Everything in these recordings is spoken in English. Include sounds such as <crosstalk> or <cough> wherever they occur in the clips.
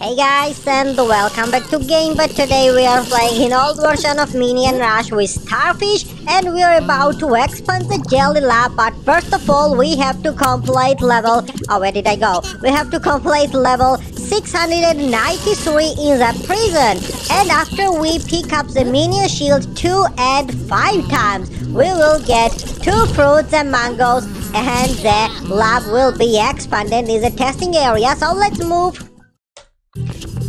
Hey guys and welcome back to Game Bot today we are playing an old version of Minion Rush with Starfish and we are about to expand the Jelly Lab but first of all we have to complete level oh where did I go? We have to complete level 693 in the prison and after we pick up the Minion Shield 2 and 5 times we will get 2 fruits and mangoes and the lab will be expanded in the testing area so let's move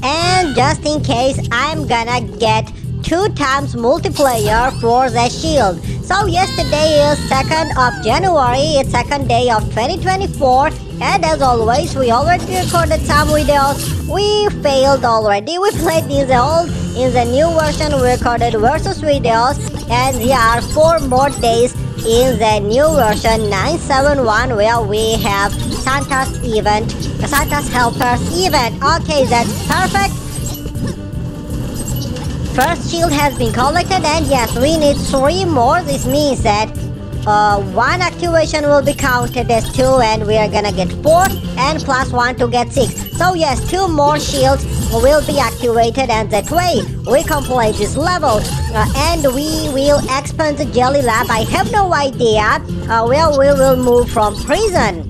and just in case, I'm gonna get two times multiplayer for the shield. So yesterday is 2nd of January, it's second day of 2024 and as always we already recorded some videos. We failed already, we played in the old, in the new version we recorded versus videos and there are 4 more days in the new version 971 where we have Santa's event, Santa's helpers event. Okay, that's perfect. First shield has been collected and yes, we need three more. This means that uh, one activation will be counted as two and we are gonna get four and plus one to get six. So yes, two more shields will be activated and that way we complete this level uh, and we will expand the jelly lab. I have no idea uh, where we will move from prison.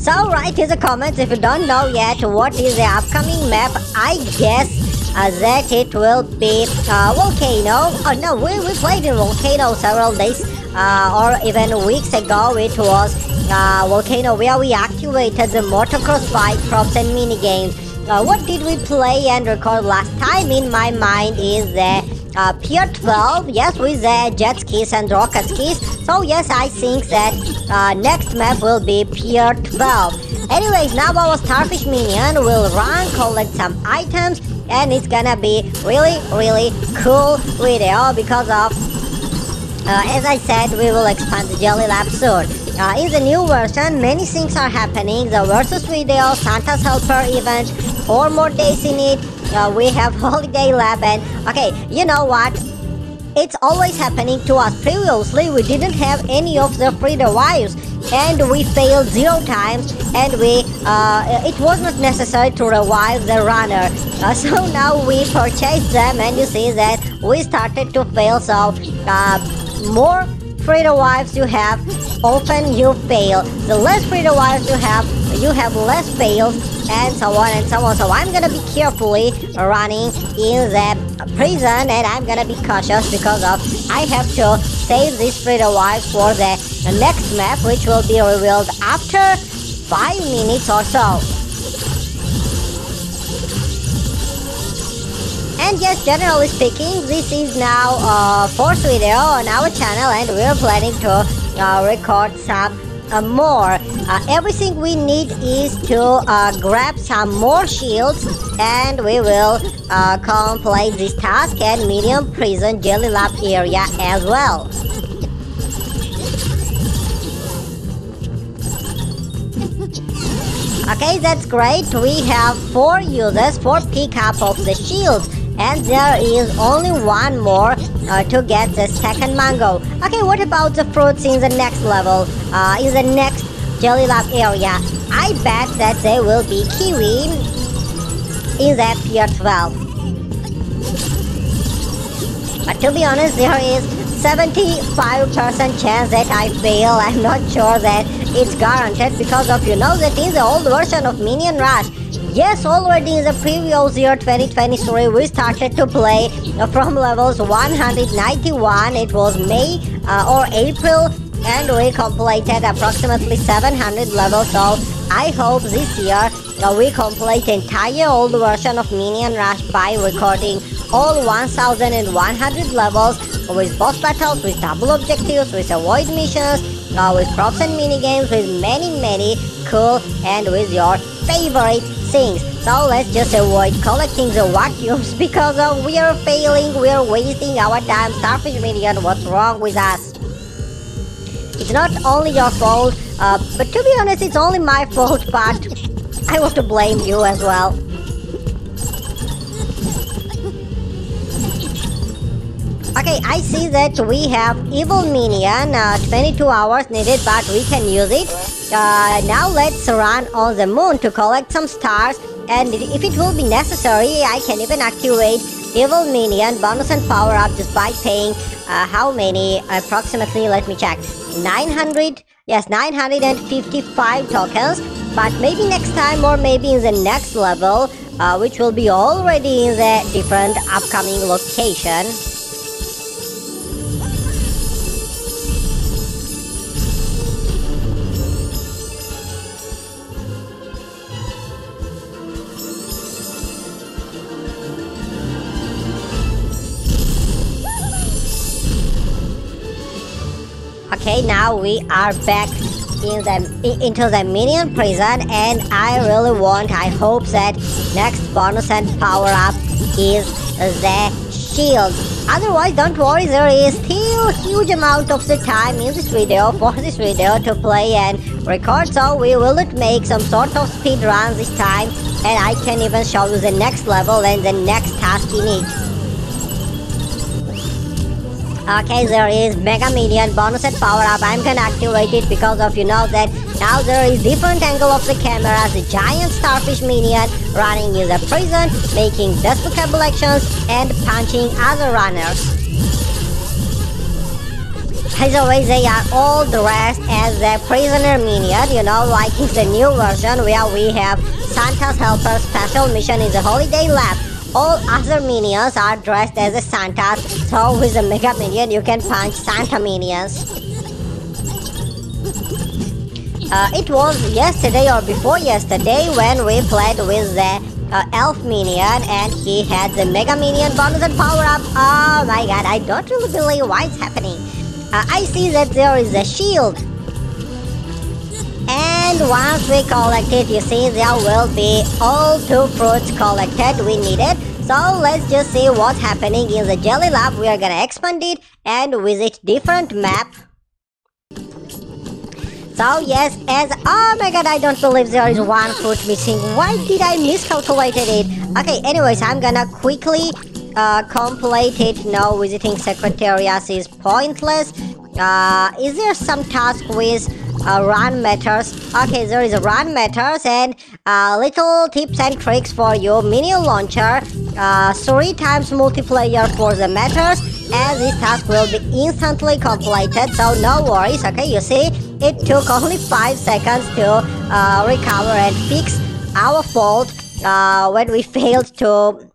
So write in the comments if you don't know yet what is the upcoming map. I guess uh, that it will be uh, volcano. Oh no, we, we played in volcano several days uh, or even weeks ago. It was uh, volcano where we activated the motocross bike props and mini games. Uh, what did we play and record last time in my mind is the uh, Pier 12, yes, with the jet skis and rocket skis. So yes, I think that uh, next map will be Pier 12. Anyways, now our Starfish Minion will run, collect some items, and it's gonna be really, really cool video because of uh, as I said, we will expand the Jelly Lab soon. Uh, in the new version, many things are happening. The versus video, Santa's Helper event, four more days in it. Uh, we have <laughs> Holiday Lab and... Okay, you know what? It's always happening to us. Previously, we didn't have any of the free revives and we failed zero times and we uh, it was not necessary to revive the runner uh, <laughs> so now we purchased them and you see that we started to fail so uh, more free revives you have, often you fail. The less free revives you have, you have less fails, and so on and so on. So I'm gonna be carefully running in the prison, and I'm gonna be cautious because of I have to save this free revives for the next map, which will be revealed after five minutes or so. And yes, generally speaking, this is now uh, fourth video on our channel and we're planning to uh, record some uh, more. Uh, everything we need is to uh, grab some more shields and we will uh, complete this task at medium prison jelly lab area as well. Okay, that's great. We have four users for pickup of the shields and there is only one more uh, to get the second mango. Okay, what about the fruits in the next level, uh, in the next Jelly Lab area? I bet that there will be kiwi in that Pier 12. But to be honest, there is 75% chance that I fail. <laughs> I'm not sure that it's guaranteed because of you know that in the old version of Minion Rush, Yes, already in the previous year 2023 we started to play from levels 191. It was May uh, or April and we completed approximately 700 levels. So I hope this year uh, we complete entire old version of Minion Rush by recording all 1100 levels with boss battles, with double objectives, with avoid missions, uh, with props and mini games, with many many cool and with your favorite things. So let's just avoid collecting the vacuums <laughs> because of we are failing, we are wasting our time. Starfish Minion, what's wrong with us? It's not only your fault, uh, but to be honest, it's only my fault, <laughs> but I want to blame you as well. Okay, I see that we have Evil Minion, uh, 22 hours needed, but we can use it. Uh, now let's run on the moon to collect some stars and if it will be necessary I can even activate evil minion bonus and power up just by paying uh, how many? Approximately let me check. 900 yes 955 tokens but maybe next time or maybe in the next level uh, which will be already in the different upcoming location Okay, now we are back in the into the minion prison and I really want, I hope that next bonus and power up is the shield. Otherwise, don't worry, there is still huge amount of the time in this video <laughs> for this video to play and record, so we will make some sort of speed run this time and I can even show you the next level and the next task in it. Okay, there is Mega Minion bonus and power up. I'm gonna activate it because of you know that now there is different angle of the camera. The giant starfish minion running in the prison, making despicable actions and punching other runners. As way, they are all dressed as the prisoner minion, you know, like in the new version where we have Santa's Helper special mission in the holiday lab. All other minions are dressed as a Santa, so with a Mega Minion you can punch Santa minions. Uh, it was yesterday or before yesterday when we played with the uh, Elf Minion and he had the Mega Minion bonus and power up. Oh my god, I don't really believe why it's happening. Uh, I see that there is a shield. And once we collect it, you see there will be all two fruits collected we needed. So let's just see what's happening in the Jelly Lab. We are gonna expand it and visit different map. So yes, as oh my god, I don't believe there is one fruit missing. Why did I miscalculated it? Okay, anyways, I'm gonna quickly uh, complete it. No, visiting Secretariat is pointless. Uh, is there some task with uh, run matters. Okay there is a run matters and uh, little tips and tricks for your minion launcher. Uh, three times multiplayer for the matters and this task will be instantly completed so no worries okay? You see it took only five seconds to uh, recover and fix our fault uh, when we <laughs> failed to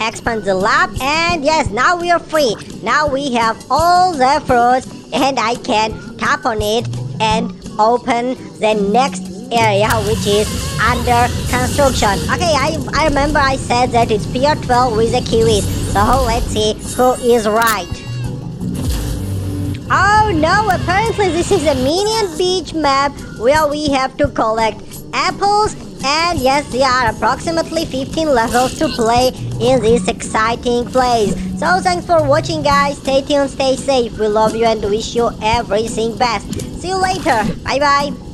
expand the lab and yes now we are free. Now we have all the fruits and I can tap on it and open the next area which is under construction. Okay I, I remember I said that it's Pier 12 with the kiwis so let's see who is right. Oh no apparently this is a minion beach map where we have to collect apples and yes, there are approximately 15 levels to play in this exciting place. So thanks for watching guys, stay tuned, stay safe, we love you and wish you everything best. See you later, bye bye.